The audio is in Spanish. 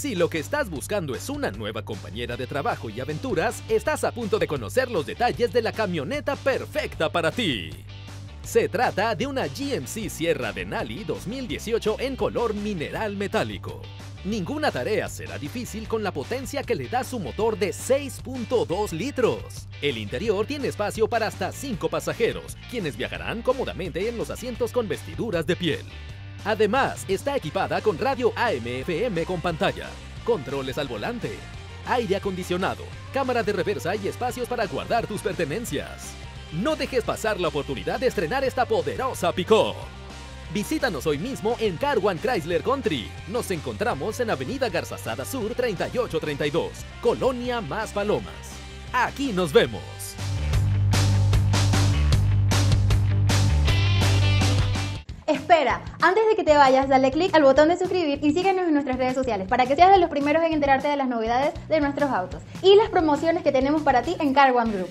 Si lo que estás buscando es una nueva compañera de trabajo y aventuras, estás a punto de conocer los detalles de la camioneta perfecta para ti. Se trata de una GMC Sierra Denali 2018 en color mineral metálico. Ninguna tarea será difícil con la potencia que le da su motor de 6.2 litros. El interior tiene espacio para hasta 5 pasajeros, quienes viajarán cómodamente en los asientos con vestiduras de piel. Además, está equipada con radio AM-FM con pantalla, controles al volante, aire acondicionado, cámara de reversa y espacios para guardar tus pertenencias. No dejes pasar la oportunidad de estrenar esta poderosa pick-up. Visítanos hoy mismo en Car One Chrysler Country. Nos encontramos en Avenida Garzazada Sur 3832, Colonia Más Palomas. Aquí nos vemos. Espera, antes de que te vayas, dale click al botón de suscribir y síguenos en nuestras redes sociales para que seas de los primeros en enterarte de las novedades de nuestros autos y las promociones que tenemos para ti en Car One Group.